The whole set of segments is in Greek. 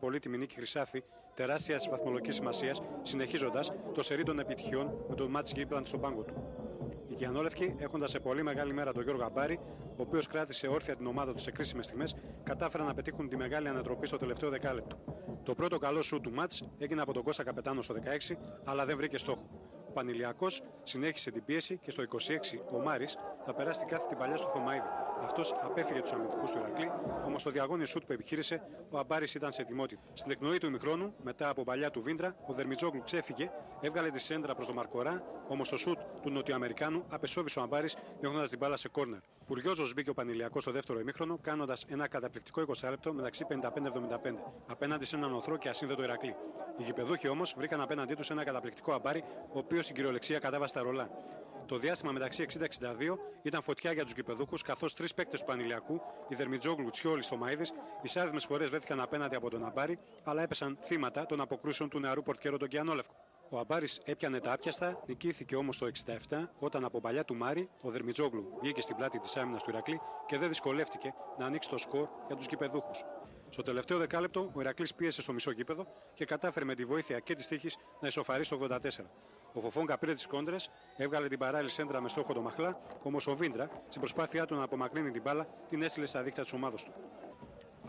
πολύτιμη νίκη Χρυσάφη, τεράστιας βαθμολογικής σημασίας, συνεχίζοντας το σερί των επιτυχιών με τον Μάτ Γκίμπλαντ στον πάγκο του. Οι Κιανόλευκοι, έχοντας σε πολύ μεγάλη μέρα τον Γιώργο Αμπάρη, ο οποίος κράτησε όρθια την ομάδα του σε κρίσιμες στιγμές, κατάφεραν να πετύχουν τη μεγάλη ανατροπή στο τελευταίο δεκάλεπτο. Το πρώτο καλό σου του μάτ έγινε από τον Κώστα Καπετάνο στο 16, αλλά δεν βρήκε στόχο. Ο Πανηλιακός συνέχισε την πίεση και στο 26 ο Μάρης θα περάσει την κάθετη παλιά στο Θωμαίδη. Αυτός απέφυγε τους αμυντικούς του Ηρακλή, όμως στο διαγώνιο σουτ που επιχείρησε, ο Αμπάρης ήταν σε ετοιμότητα. Στην εκνοή του ημιχρόνου, μετά από παλιά του Βίντρα, ο Δερμιτζόγλου ξέφυγε, έβγαλε τη σέντρα προς τον Μαρκορά, όμως το σουτ του Νοτιοαμερικάνου απεσόβησε ο Αμπάρης, διώχνοντας την μπάλα σε κόρνερ. Πουριόζο μπήκε ο Πανηλιακός στο δεύτερο ημίχρονο, κάνοντας ένα καταπληκτικό 20 λεπτό μεταξύ 55-75, απέναντι σε έναν οθρό και ασύνδετο Ηρακλή. Οι γηπεδούχοι όμως βρήκαν απέναντί τους ένα καταπληκτικό αμπάρι, ο οποίος στην κυριολεξία κατέβασε τα ρολά. Το διάστημα μεταξύ 60-62 ήταν φωτιά για τους γηπεδούχους, καθώς τρεις παίκτες του Πανηλιακού, η Δερμιτζόγλου, Τσιόλη, στο Μαίδη, εισάριθμε φορές βρέθηκαν απέναντι από τον Αμπάρι, αλλά έπεσαν θύματα των αποκρούσεων του νεαρού πορτιέρο τον Κιανόλευκο. Ο Αμπάρης έπιανε τα άπιαστα, νικήθηκε όμως το 67 όταν από παλιά του Μάρι ο Δερμιτζόγλου βγήκε στην πλάτη της άμυνας του Ηρακλή και δεν δυσκολεύτηκε να ανοίξει το σκορ για τους γηπεδούχους. Στο τελευταίο δεκάλεπτο ο Ηρακλής πίεσε στο μισό γήπεδο και κατάφερε με τη βοήθεια και της τύχης να ισοφαρίσει το 84. Ο Φοφόγκα πήρε τις κόντρες, έβγαλε την παράλληλη σέντρα με στόχο το Μαχλά, όμως ο Βίντρα, στην προσπάθειά του να απομακρύνει την μπάλα, την έστειλε στα δίκτυα της ομάδα του.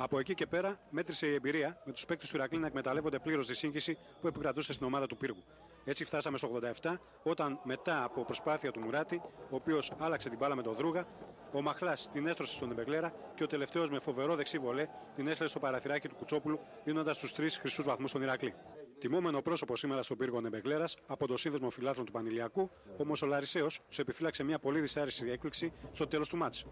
Από εκεί και πέρα μέτρησε η εμπειρία με τους παίκτες του Ηρακλή να εκμεταλλεύονται πλήρως τη σύγχυση που επικρατούσε στην ομάδα του πύργου. Έτσι φτάσαμε στο 87, όταν μετά από προσπάθεια του Μουράτη, ο οποίος άλλαξε την μπάλα με τον Δρούγα, ο Μαχλάς την έστρωσε στον Εμπεγλέρα και ο τελευταίος με φοβερό δεξί βολέ την έστειλε στο παραθυράκι του Κουτσόπουλου, δίνοντας τους τρεις χρυσούς βαθμούς στον Ηρακλή. Τιμόμενο πρόσωπο σήμερα στον πύργο Νεμπεγλέρα από το σύνδεσμο φιλάθλων του Πανηλιακού, όμως ο Λαρισαίος τους επιφύλαξε μια πολύ δυσάρεστη έκπληξη στο τέλος του μάτς.